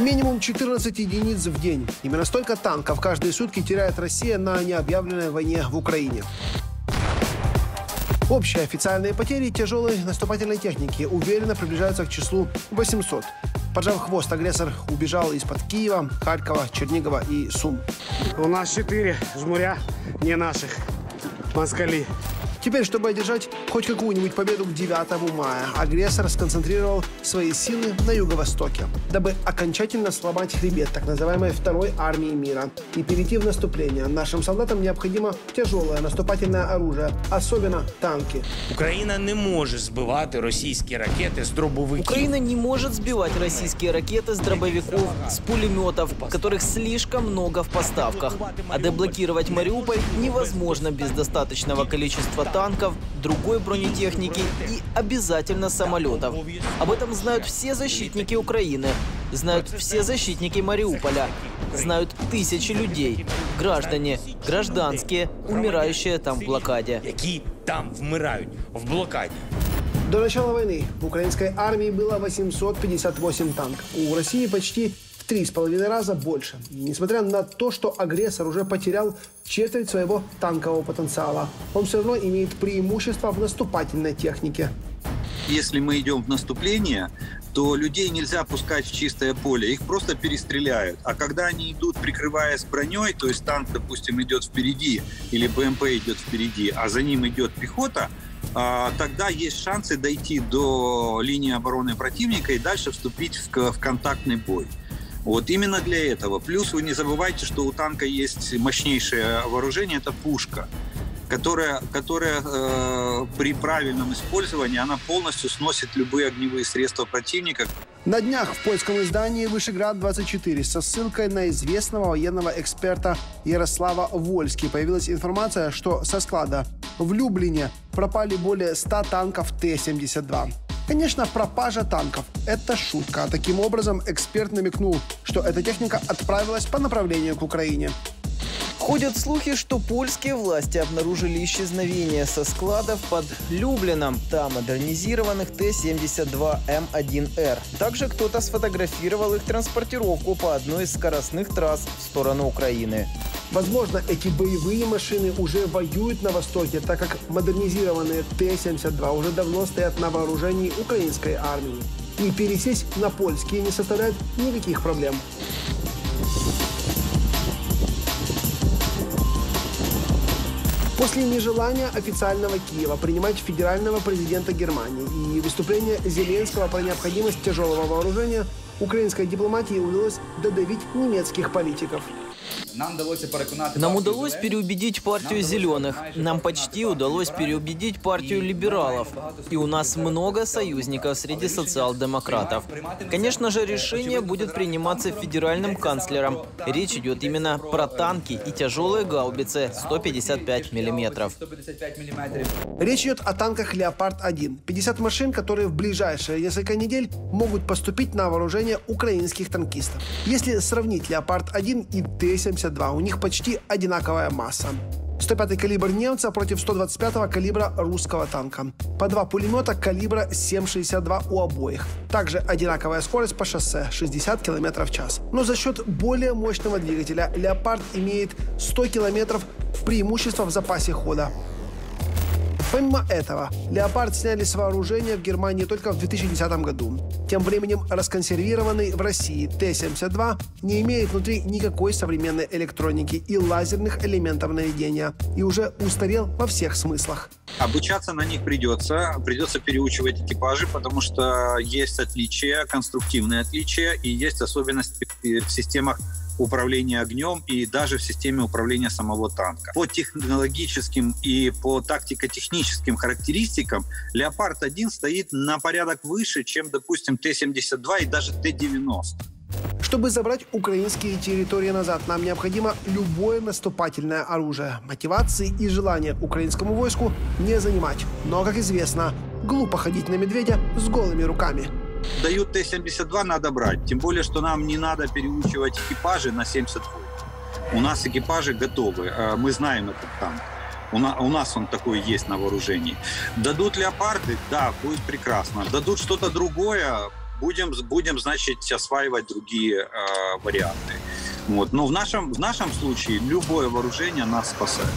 Минимум 14 единиц в день. Именно столько танков каждые сутки теряет Россия на необъявленной войне в Украине. Общие официальные потери тяжелой наступательной техники уверенно приближаются к числу 800. Поджав хвост, агрессор убежал из-под Киева, Харькова, Чернигова и Сум. У нас четыре жмуря не наших. Москали. Теперь, чтобы одержать хоть какую-нибудь победу к 9 мая, агрессор сконцентрировал свои силы на юго-востоке, дабы окончательно сломать хребет так называемой Второй армии мира и перейти в наступление. Нашим солдатам необходимо тяжелое наступательное оружие, особенно танки. Україна не може збивати російські ракети з дробовиків. Украина не может сбивать российские ракеты с дробовиков, с пулеметов, которых слишком много в поставках. А деблокировать Мариуполь невозможно без достаточного количества танков, другой бронетехники и обязательно самолетов. Об этом знают все защитники Украины, знают все защитники Мариуполя, знают тысячи людей, граждане, гражданские, умирающие там в блокаде. які там вмирають в блокаді. До начала войны в украинской армии было 858 танков. У России почти три с половиной раза больше. Несмотря на то, что агрессор уже потерял четверть своего танкового потенциала, он все равно имеет преимущество в наступательной технике. Если мы идем в наступление, то людей нельзя пускать в чистое поле, их просто перестреляют. А когда они идут, прикрываясь броней, то есть танк, допустим, идет впереди, или БМП идет впереди, а за ним идет пехота, а, тогда есть шансы дойти до линии обороны противника и дальше вступить в контактный бой. Вот именно для этого. Плюс вы не забывайте, что у танка есть мощнейшее вооружение, это пушка которая, которая э, при правильном использовании она полностью сносит любые огневые средства противника. На днях в польском издании «Вышеград-24» со ссылкой на известного военного эксперта Ярослава Вольски появилась информация, что со склада в Люблине пропали более 100 танков Т-72. Конечно, пропажа танков – это шутка. Таким образом, эксперт намекнул, что эта техника отправилась по направлению к Украине. Ходят слухи, что польские власти обнаружили исчезновение со складов под Люблином, там модернизированных Т-72М1Р. Также кто-то сфотографировал их транспортировку по одной из скоростных трасс в сторону Украины. Возможно, эти боевые машины уже воюют на Востоке, так как модернизированные Т-72 уже давно стоят на вооружении украинской армии. И пересесть на польские не составляет никаких проблем. После нежелания официального Киева принимать федерального президента Германии и выступления Зеленского про необходимость тяжелого вооружения, украинской дипломатии удалось додавить немецких политиков. Нам удалось переконати Нам партію удалось «Зелених». переубедить партию зеленых. Нам почти удалось переубедить партию либералов. И у нас много союзников среди социал-демократов. Конечно же, решение будет приниматься федеральным канцлером. Речь идет именно про танки и тяжелые гаубицы 155 миллиметров. 155 міліметрів. Речь идет о танках «Леопард-1». 50 машин, которые в ближайшие несколько недель могут поступить на вооружение украинских танкистов. Если сравнить «Леопард-1» и Т-72, у них почти одинаковая масса. 105 калибр немца против 125 калибра русского танка. По два пулемета калибра 7,62 у обоих. Также одинаковая скорость по шоссе 60 км в час. Но за счет более мощного двигателя «Леопард» имеет 100 км в преимущество в запасе хода. Помимо этого, «Леопард» сняли с вооружения в Германии только в 2010 году. Тем временем расконсервированный в России Т-72 не имеет внутри никакой современной электроники и лазерных элементов наведения и уже устарел во всех смыслах. Обучаться на них придется, придется переучивать экипажи, потому что есть отличия, конструктивные отличия, и есть особенности в системах управления огнем и даже в системе управления самого танка. По технологическим и по тактико-техническим характеристикам «Леопард-1» стоит на порядок выше, чем, допустим, Т-72 и даже Т-90. Чтобы забрать украинские территории назад, нам необходимо любое наступательное оружие. Мотивации и желания украинскому войску не занимать. Но, как известно, глупо ходить на медведя с голыми руками. Дают Т-72, надо брать. Тем более, что нам не надо переучивать экипажи на 72. У нас экипажи готовы. Э, Мы знаем этот танк. У нас он такой есть на вооружении. Дадут леопарды, да, будет прекрасно. Дадут что-то другое, будем, будем значит, осваивать другие э, варианты. Вот. Но в нашем, в нашем случае любое вооружение нас спасает.